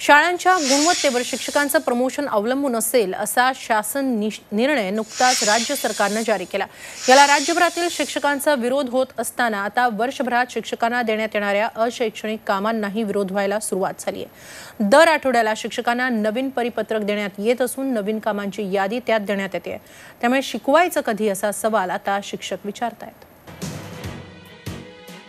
शाळांच्या गुणवत्तेवर शिक्षकांचं प्रमोशन अवलंबून असेल असा शासन निश- निर्णय नुकताच राज्य सरकारनं जारी केला. याला राज्यभरातील शिक्षकांचा विरोध होत असताना आता वर्षभरात शिक्षकांना देण्यात येणाऱ्या अशैक्षणिक कामांनाही विरोध व्हायला सुरुवात झाली आहे. दर आठवड्याला शिक्षकांना नवीन परिपत्रक देण्यात येत असून नवीन कामांची यादी त्यात देण्यात येते. त्यामुळे शिकवायचं कधी असा सवाल आता शिक्षक विचारतायत.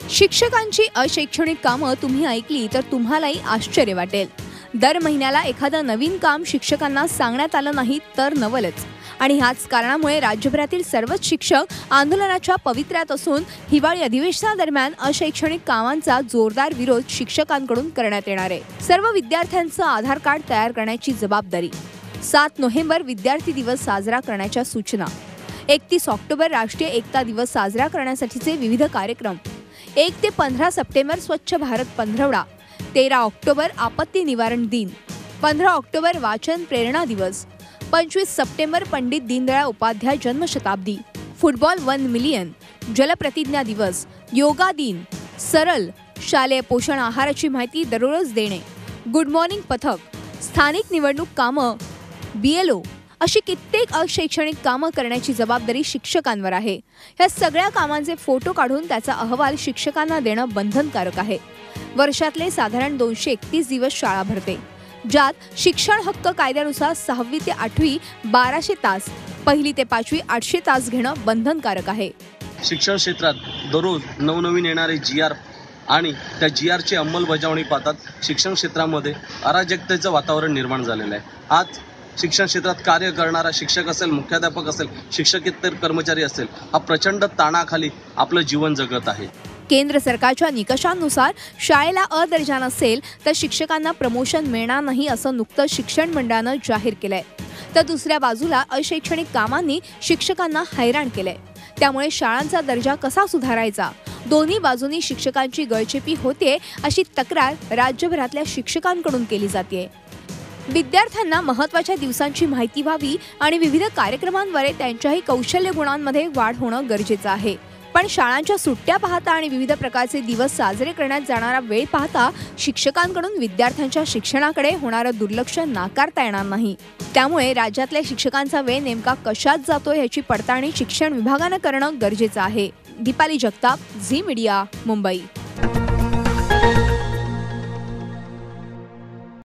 शिक्षकांची अशैक्षणिक कामं तुम्ही ऐकली तर तुम्हालाही आश्चर्य वाटेल. दर महिन्याला एखादं नवीन काम शिक्षकांना सांगण्यात आलं नाही तर नवलच. आणि ह्याच कारणामुळे राज्यभरातील सर्वच शिक्षक आंदोलनाच्या पवित्र्यात असून हिवाळी अधिवेशनादरम्यान अशैक्षणिक कामांचा जोरदार विरोध शिक्षकांकडून करण्यात येणार आहे. सर्व विद्यार्थ्यांचं आधार कार्ड तयार करण्याची जबाबदारी. सात नोव्हेंबर विद्यार्थी दिवस साजरा करण्याच्या सूचना. एकतीस ऑक्टोबर राष्ट्रीय एकता दिवस साजरा करण्यासाठीचे विविध कार्यक्रम. एक ते पंधरा सप्टेंबर स्वच्छ भारत पंधरवडा. तेरा ऑक्टोबर आपत्ती निवारण दिन पंधरा ऑक्टोबर वाचन प्रेरणा दिवस पंचवीस सप्टेंबर पंडित दीनदयाळ उपाध्याय जन्मशताब्दी फुटबॉल वन मिलियन जलप्रतिज्ञा दिवस योगा दिन सरल शालेय पोषण आहाराची माहिती दररोज देणे गुड मॉर्निंग पथक स्थानिक निवडणूक कामं बी एल ओ अशी कित्येक अशैक्षणिक कामं करण्याची जबाबदारी शिक्षकांवर आहे. या सगळ्या कामांचे फोटो काढून त्याचा अहवाल शिक्षकांना देणं बंधनकारक आहे. वर्षातले साधारण दोनशे एकतीस दिवस शाळा भरते. ज्यात शिक्षण हक्क कायद्यानुसार सहावी ते आठवी बाराशे तास पहिली ते पाचवी आठशे तास घेणं बंधनकारक आहे. शिक्षण क्षेत्रात दररोज नवनवीन येणारे जी आर आणि त्या जी आरची अंमलबजावणी पाहतात शिक्षण क्षेत्रामध्ये अराजकतेचं वातावरण निर्माण झालेलं आहे. आज शिक्षण क्षेत्रात कार्य करणारा शिक्षक असेल मुख्याध्यापक असेल शिक्षकेतर कर्मचारी असेल हा प्रचंड ताणाखाली आपलं जीवन जगत आहे. केंद्र सरकारच्या निकषांनुसार शाळेला अ दर्जा नसेल तर शिक्षकांना प्रमोशन मिळणार नाही असं नुकतं शिक्षण मंडळानं जाहीर केलंय. तर दुसऱ्या बाजूला अशैक्षणिक कामांनी शिक्षकांना हैराण केलंय. त्यामुळे शाळांचा दर्जा कसा सुधारायचा? दोन्ही बाजूनी शिक्षकांची गळचेपी होते अशी तक्रार राज्यभरातल्या शिक्षकांकडून केली जाते विद्यार्थ्यांना महत्त्वाच्या दिवसांची माहिती व्हावी आणि विविध कार्यक्रमांद्वारे त्यांच्याही कौशल्य गुणांमध्ये वाढ होणं गरजेचं आहे. पण शाळांच्या सुट्ट्या पाहता आणि विविध प्रकारचे दिवस साजरे करण्यात जाणारा वेळ पाहता शिक्षकांकडून विद्यार्थ्यांच्या शिक्षणाकडे होणारं दुर्लक्ष नाकारता येणार नाही. त्यामुळे राज्यातल्या शिक्षकांचा वेळ नेमका कशात जातो याची पडताळणी शिक्षण विभागानं करणं गरजेचं आहे. Deepali Jagtap Zee media Mumbai.